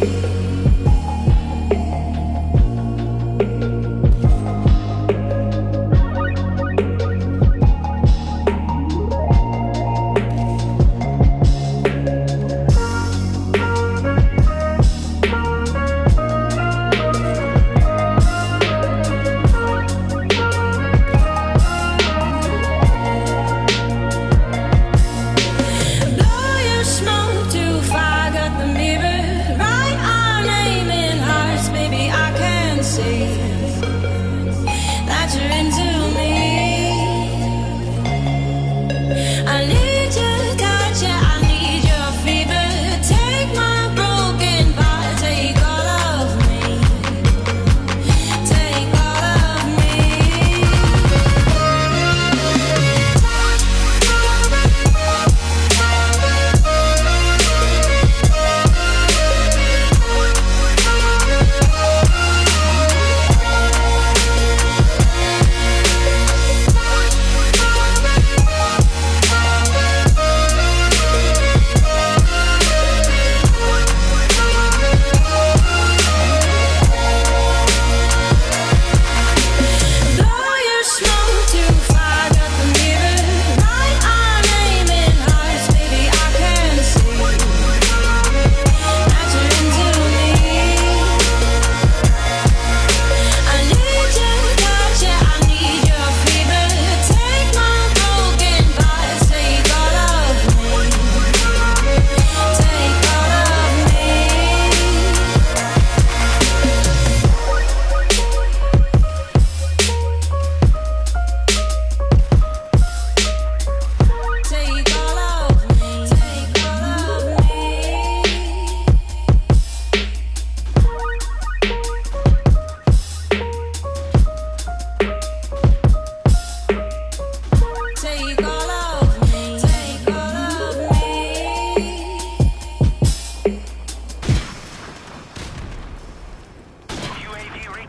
Thank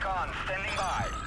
Recon standing by.